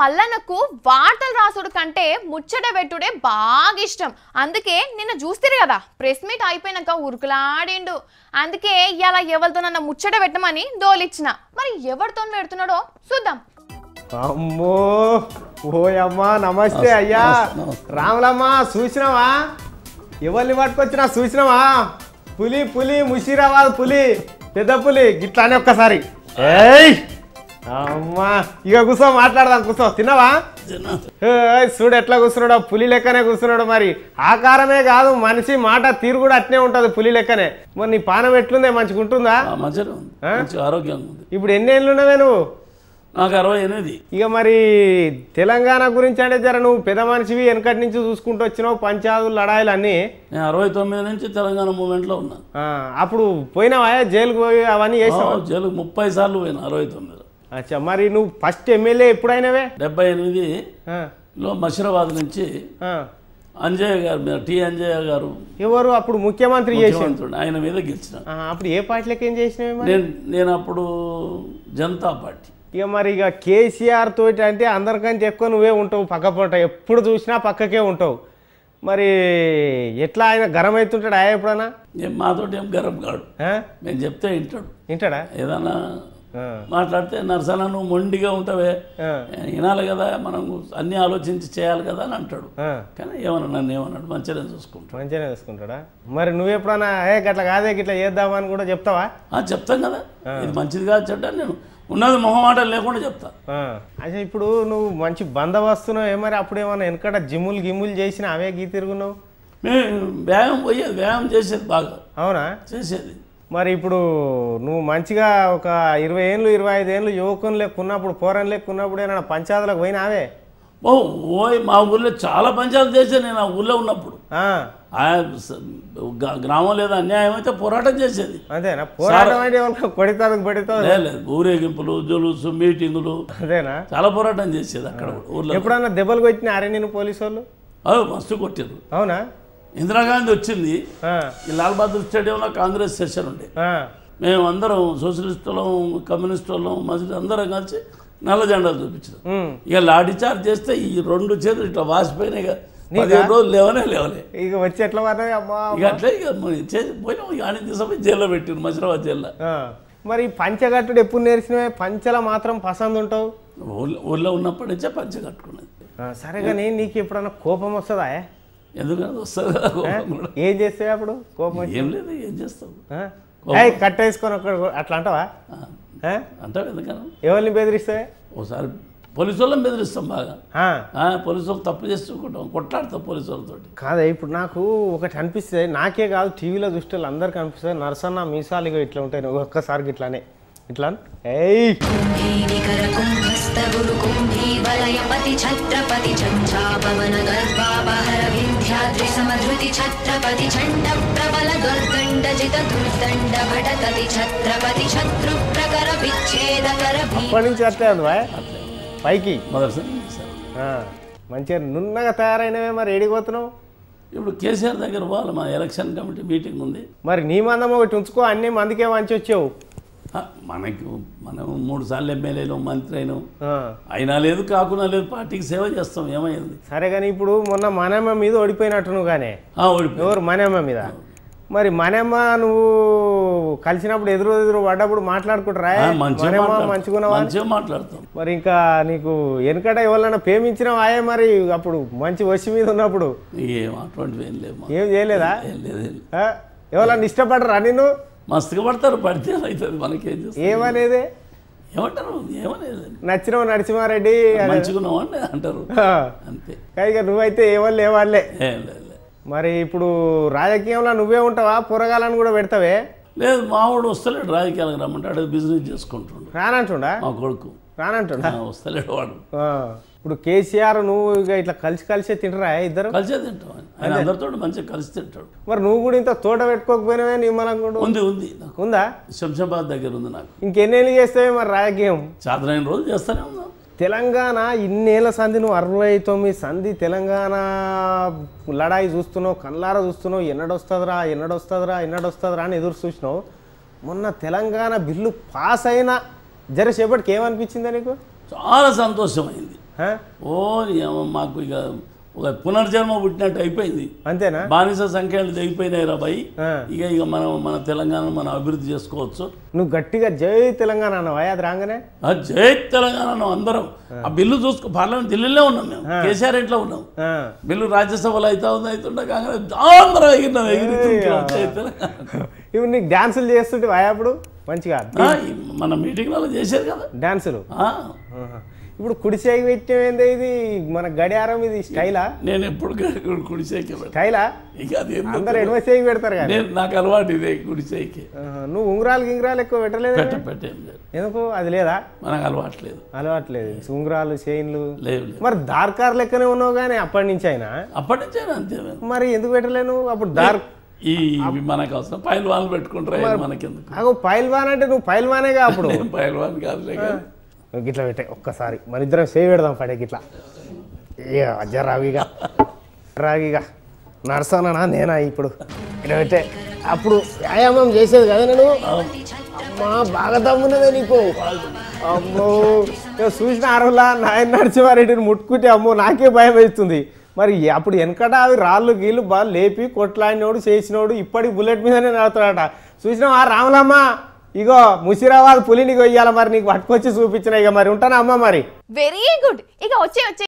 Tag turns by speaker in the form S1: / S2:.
S1: మల్లన్నకు వార్తలు రాసుడు కంటే ముచ్చట పెట్టుడే బాగా ఇష్టం. అందుకే నిన్న చూస్తారు కదా ప్రెస్ మీట్ అయిపోయినాక ఉరుకులాడిండు. అందుకే ఇలా ఎవరితోనన్నా ముచ్చట పెట్టమని దోలిచ్చిన. మరి ఎవరితో పెడుతున్నాడో చూద్దాం.
S2: అమ్మో ఓయమ్మా నమస్తే అయ్యా. రాములమ్మ చూసినావా? ఎవరిని పట్టుకొచ్చినా చూసినావా? పులి పులి ముషీరాబాద్ పులి పెద్ద పులి గిట్లానే ఒక్కసారి. ఏయ్! అమ్మా ఇక కూర్చో మాట్లాడదాం కూర్చో తిన్నావా? చూడు ఎట్లా కూర్చున్నాడో పులి లెక్కనే కూర్చున్నాడు మరి. ఆకారమే కాదు మనిషి మాట తీరు కూడా అట్నే ఉంటది పులి లెక్కనే. మరి నీ పానం ఎట్లుందే? మంచిగా ఉంటుందా?
S3: ఆరోగ్యంగా ఉంది.
S2: ఇప్పుడు ఎన్ని ఏళ్ళు ఉన్నవే నువ్వు?
S3: నాకు అరవై ఎనిమిది.
S2: ఇక మరి తెలంగాణ గురించి అంటే జర నువ్వు పెద్ద మనిషివి వెనకటి నుంచి చూసుకుంటూ వచ్చినావు పంచాయతీలు లడాయిలు అన్నీ.
S3: నేను అరవై తొమ్మిది నుంచి తెలంగాణ మూమెంట్లో ఉన్నా.
S2: అప్పుడు పోయినావా? జైలుకు పోయి అవన్నీ చేసావా
S3: ఆ, జైలుకు ముప్పై సార్లు పోయినా అరవై తొమ్మిదిలో
S2: అచ్చా మరి నువ్వు ఫస్ట్ ఎమ్మెల్యే ఎప్పుడైనావే?
S3: డెబ్బై ఎనిమిది
S2: ఆ,
S3: లో మషీరాబాద్ నుంచి. అంజయ్య గారు మీద టి అంజయ్య గారు
S2: ఎవరు అప్పుడు ముఖ్యమంత్రి చేసి
S3: ముఖ్యమంత్రుడు ఆయన మీద గెలిచిన
S2: అప్పుడు ఏ పార్టీలకు ఏం చేసినావు మరి?
S3: నేను నేను అప్పుడు జనతా పార్టీ.
S2: ఇక మరి ఇక కేసీఆర్ తోటి అంటే అందరికంటే ఎక్కువ నువ్వే ఉంటావు పక్క పూట. ఎప్పుడు చూసినా పక్కకే ఉంటావు. మరి ఎట్లా ఆయన గరం అవుతుంటాడు ఆయన ఎప్పుడన్నా
S3: మాతోటి ఏం గర్వం కాడు? మేము చెప్తే వింటాడు.
S2: వింటాడా?
S3: ఏదన్నా మాట్లాడితే నరసన నువ్వు మొండిగా ఉంటావే. వినాలి కదా మనం అన్నీ ఆలోచించి చేయాలి కదా అని అంటాడు. కానీ ఏమన్నా నన్ను ఏమన్నాడు? మంచిగా చూసుకుంటాడు.
S2: మంచిగానే చూసుకుంటాడా? మరి నువ్వు ఎప్పుడన్నా ఏ గట్ల కాదే గిట్ల చేద్దామని కూడా చెప్తావా?
S3: ఆ, చెప్తాం కదా. ఇది మంచిది కాదు చెడ్డ నేను. ఉన్నది మొహమాటలు లేకుండా చెప్తా.
S2: అచ్చా ఇప్పుడు నువ్వు మంచి బందోబస్తున్నావు ఏ మరి? అప్పుడు ఏమన్నా వెనకట జిమ్ములు గిమ్ములు చేసిన అవే గీ తిరుగున్నావు?
S3: మేము వ్యాయామం పోయేది వ్యాయామం చేసేది బాగా.
S2: అవునా?
S3: చేసేది.
S2: మరి ఇప్పుడు నువ్వు మంచిగా ఒక ఇరవై ఏళ్ళు ఇరవై ఐదు ఏళ్ళు యువకుని లెక్కున్నప్పుడు పోరని లెక్కున్నప్పుడు ఏమైనా పంచాయతీలకు పోయినావే?
S3: ఓ ఓయ్ మా ఊర్లో చాలా పంచాయతీలు చేశాను నేను ఆ ఊర్లో ఉన్నప్పుడు. గ్రామం లేదా అన్యాయం అయితే పోరాటం చేసేది.
S2: అంతేనా? పోరాటం అంటే కొడితాది
S3: లే- లేదు ఊరేగింపులు జులుసు మీటింగులు.
S2: అదేనా
S3: చాలా పోరాటం చేసేది అక్కడ కూడా ఊర్లో.
S2: ఎప్పుడన్నా దెబ్బలు కొట్టిన అరే నేను పోలీసు వాళ్ళు
S3: మస్తు కొట్టారు
S2: అవునా?
S3: ఇందిరాగాంధీ వచ్చింది. ఈ లాల్ బహదూర్ స్టేడియంలో కాంగ్రెస్ సెషన్ ఉండే. మేము అందరం సోషలిస్టులం కమ్యూనిస్టులం మసలి అందరం కలిసి నల్ల జెండాలు చూపించినాం.
S2: ఉమ్.
S3: ఇక లాఠీ చార్జ్ చేస్తే ఈ రెండు చేతులు ఇట్లా వాసిపోయినాయి పదిహేను రోజులు లేవనే లేవలే.
S2: ఇక వచ్చి ఎట్లా అమ్మా
S3: ఇక అట్లే ఇక చేసి పోయినాం. ఇక ఆయన తీసుకుపోయి జైల్లో పెట్టిండు మసిరాబాద్ జైల్లో.
S2: మరి పంచగట్టుడు ఎప్పుడు నేర్చినవే? పంచల మాత్రం పసంद ఉంటావు?
S3: ఊళ్ళో ఉన్నప్పటి నుంచే పంచ కట్టుకున్నది.
S2: ఆ, సరే కానీ నీకు ఎప్పుడన్నా కోపం వస్తుందా
S3: ఎందుకని వస్తుంది
S2: ఏం? చేస్తాయి అప్పుడు? కోపం
S3: ఏం లేదు ఏం చేస్తావు?
S2: కట్టేసుకొని ఒక అట్లా అంటావా?
S3: ఎందుకన్నా
S2: ఎవరిని బెదిరిస్తే
S3: ఒకసారి పోలీసు వాళ్ళని బెదిరిస్తాం బాగా. పోలీసు వాళ్ళు తప్పు చేసుకుంటాం కొట్లాడతాం పోలీసు వాళ్ళతో
S2: కాదే ఇప్పుడు నాకు ఒకటి అనిపిస్తుంది. నాకే కాదు టీవీలో చూస్తే అందరికీ అనిపిస్తుంది. నరసన్న మీసాలిగా ఇట్లా ఉంటాయి ఒక్కసారికి ఇట్లానే ఇట్లా? ఏయ్!
S4: ఛత్రపతి छत्रपति चञ्चापवन गर्भापहर विन्ध्याद्रि समधृति छत्रपति चण्ड प्रबल दुर्दण्ड जित दुर्दण्ड भटकति छत्रपति शत्रुप्रकर विच्छेदकर भी
S2: అప్పటి నుంచి అట్లే ఉంది బాయ్ పైకి
S3: మొదటిసారి చేశారు.
S2: ఆ, మంచిగా నున్నగా తయారైనవే మరి ఏడిపోతున్నావు
S3: ఇప్పుడు కేసీఆర్ దగ్గర పోవాలి మా ఎలక్షన్ కమిటీ మీటింగ్ ఉంది
S2: మరి నీ మందం ఒకటి ఉంచుకో అన్నీ మందికే మంచి వచ్చావు
S3: ఆ, మనకి మనం మూడు సార్లు ఎమ్మెల్యేలు మంత్రి అయినాం. అయినా లేదు కాకుండా లేదు పార్టీకి సేవ చేస్తాం ఏమైంది?
S2: సరే కానీ ఇప్పుడు మొన్న మనమ్మ మీద ఓడిపోయినట్టు నువ్వు కానీ ఎవరు? మనమ్మ మీద. మరి మనమ్మ నువ్వు కలిసినప్పుడు ఎదురు ఎదురు పడ్డప్పుడు మాట్లాడుకుంటారా?
S3: మంచిగా మాట్లాడతాం.
S2: మరి ఇంకా నీకు వెనకట ఎవరైనా ప్రేమించినావు ఆయే మరి అప్పుడు మంచి వసి మీద ఉన్నప్పుడు?
S3: ఏం అటువంటివి ఏం లేవు మాకు.
S2: ఏం చేయలేదా?
S3: ఏం లేదు ఏం లేదు.
S2: ఆ? ఎవరైనా ఇష్టపడరా నిన్ను?
S3: మస్తుగా పడతారు పడితే అవుతుంది మనకేం చేస్తాం?
S2: ఏమనేది?
S3: ఏమంటారు? ఏమనేది
S2: నచ్చినవు నరసింహారెడ్డి అని.
S3: మంచిగున్నావు అంటే అంటారు. అంతే.
S2: ఇక నువ్వైతే ఏవాళ్ళు ఏవాళ్ళే. మరి ఇప్పుడు రాజకీయంలో నువ్వే ఉంటావా? పురగాలను కూడా పెడతావే?
S3: లేదు మావాడు వస్తలేడు రాజకీయాలకు రమ్మంటే అడే బిజినెస్ చేసుకుంటుండు.
S2: రానంటుండా?
S3: మా కొడుకు.
S2: రానంటుండా?
S3: వస్తలేడు వాడు.
S2: ఇప్పుడు కేసీఆర్ నువ్వు ఇక ఇట్లా కలిసి కలిసే తింటరా ఇద్దరు?
S3: కలిసే తింటాం. ఆయన. అందరితో మంచిగా కలిసి తింటాడు.
S2: మరి నువ్వు కూడా ఇంత తోట పెట్టుకోకపోయినావే నిమ్మలం కూడా
S3: ఉంది ఉంది
S2: ఉందా?
S3: శంషాబాద్ దగ్గర ఉంది నాకు.
S2: ఇంకెన్నేళ్ళు చేస్తావే మరి రాజకీయం?
S3: చాతనైన రోజులు చేస్తూనే ఉన్నాం.
S2: తెలంగాణ ఇన్నేళ్ళ సంధి నువ్వు అరవై తొమ్మిది సంధి తెలంగాణ లడాయి చూస్తున్నావు కళ్ళారా చూస్తున్నావు ఎన్నడొస్తుందిరా ఎన్నడొస్తుందిరా ఎన్నడొస్తుందిరా అని ఎదురు చూసినావు. మొన్న తెలంగాణ బిల్లు పాస్ అయినా జరసేపటికి ఏమనిపించిందా నీకు?
S3: చాలా సంతోషమైంది? ఓ మాకు ఇక ఒక పునర్జన్మ పుట్టినట్టు అయిపోయింది.
S2: అంతేనా?
S3: బానిస సంఖ్యలు తెగిపోయినాయి రా భయ్
S2: ఆ.
S3: ఇక ఇక మనం మన తెలంగాణ మనం అభివృద్ధి చేసుకోవచ్చు.
S2: నువ్వు గట్టిగా జై తెలంగాణ అన్నవా? అది రాగానే?
S3: ఆ జై తెలంగాణ అందరం. ఆ. బిల్లు చూసుకో పార్లమెంట్ ఢిల్లీలో ఉన్నాం మేము. కేసీఆర్ ఇంట్లో ఉన్నాం. బిల్లు రాజ్యసభలో అయితే ఉంది అవుతుండే కాంగ్రెస్ అందరం ఎగిరినాం
S2: ఇవి నీకు డాన్సులు చేస్తుంటే అప్పుడు? మంచిగా.
S3: మన మీటింగ్లలో చేశారు కదా.
S2: ఆహా. ఇప్పుడు కుడిసేకి పెట్టిన ఏంది ఇది? మన గడియారం ఇది స్టైలా?
S3: నేను ఎప్పుడు పెడతా.
S2: స్టైలా?
S3: ఇక అది?
S2: అందరు ఎడమ సేకి పెడతారు కానీ.
S3: నేను నాకు అలవాటు ఇదే గుడిసేకి
S2: ఆహా. నువ్వు ఉంగరాలు గింగరాలు ఎక్కువ పెట్టలేదు?
S3: పెట్ట లేదు.
S2: ఎందుకు? అది లేదా?
S3: మనకు అలవాట్లేదు
S2: అలవాట్లేదు ఉంగరాలు చైన్లు.
S3: లేవు
S2: మరి దార్కార్ లెక్కనే ఉన్నావు కానీ అప్పటి నుంచి అయినా?
S3: అప్పటి నుంచే అంతే మేము.
S2: మరి ఎందుకు పెట్టలేను అప్పుడు దార్
S3: ఈ మనకు అవసరం. పైలు వాళ్ళు పెట్టుకుంటారు మనకెందుకు?
S2: పైల్వాన్ అంటే నువ్వు పైల్వానేగా అప్పుడు.
S3: నేను పైలు వాళ్ళు కాదులే కానీ.
S2: గిట్లా పెట్టే ఒక్కసారి. మన ఇద్దరం సేవ్ పెడదాం పడే గిట్లా. ఏ అజ్జ రావిగా రాగిగా. నడసానా నేనా ఇప్పుడు? ఇలా పెట్టే. అప్పుడు వ్యాయామం చేసేది కదా నేను? అమ్మా బాగా దమ్మున్నదే నీకు. అమ్మో. చూసిన అరవలా? నాయన నడిచేవారెడ్డిని ముట్టుకుంటే అమ్మో నాకే భయం వేస్తుంది. మరి అప్పుడు వెనకట అవి రాళ్ళు గీళ్ళు బాగా లేపి కొట్లాడినోడు చేసినోడు ఇప్పటికి బుల్లెట్ మీదనే నడుతాడట చూసినావా రాములమ్మ. ఇగో ముసిరాబాద్ పులిని కొయ్యాల మరి నీకు పట్టుకొచ్చి చూపించిన ఇక మరి ఉంటానా అమ్మ మరి?
S1: వెరీ గుడ్ ఇక వచ్చే వచ్చే.